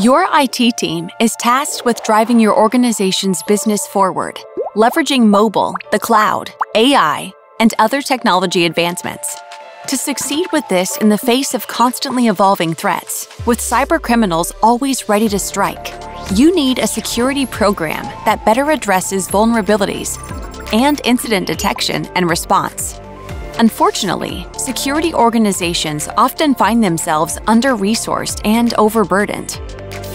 Your IT team is tasked with driving your organization's business forward, leveraging mobile, the cloud, AI, and other technology advancements. To succeed with this in the face of constantly evolving threats, with cybercriminals always ready to strike, you need a security program that better addresses vulnerabilities and incident detection and response. Unfortunately, security organizations often find themselves under resourced and overburdened.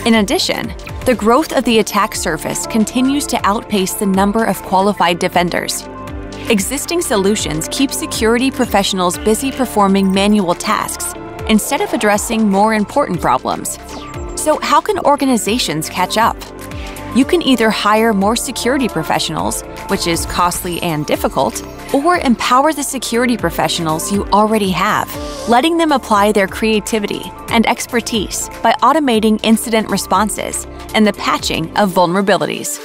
In addition, the growth of the attack surface continues to outpace the number of qualified defenders. Existing solutions keep security professionals busy performing manual tasks instead of addressing more important problems. So, how can organizations catch up? You can either hire more security professionals, which is costly and difficult, or empower the security professionals you already have, letting them apply their creativity and expertise by automating incident responses and the patching of vulnerabilities.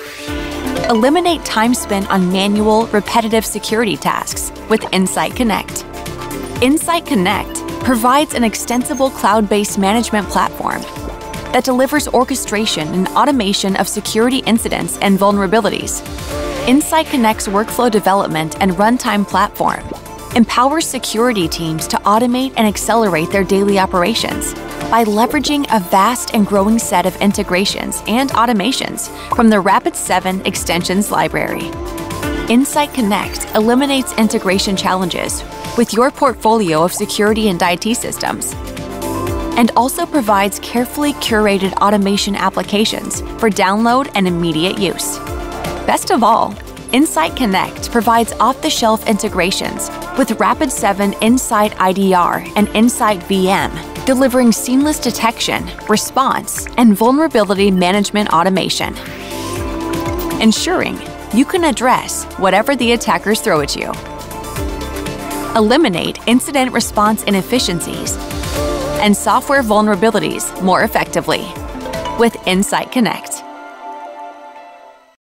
Eliminate time spent on manual, repetitive security tasks with InsightConnect. Insight Connect provides an extensible cloud based management platform that delivers orchestration and automation of security incidents and vulnerabilities. InsightConnect's workflow development and runtime platform empowers security teams to automate and accelerate their daily operations by leveraging a vast and growing set of integrations and automations from the Rapid7 extensions library. InsightConnect eliminates integration challenges with your portfolio of security and IT systems and also provides carefully curated automation applications for download and immediate use. Best of all, InsightConnect provides off the shelf integrations with Rapid7 InsightIDR and InsightVM, delivering seamless detection, response, and vulnerability management automation, ensuring you can address whatever the attackers throw at you. Eliminate incident response inefficiencies and software vulnerabilities more effectively with InsightConnect.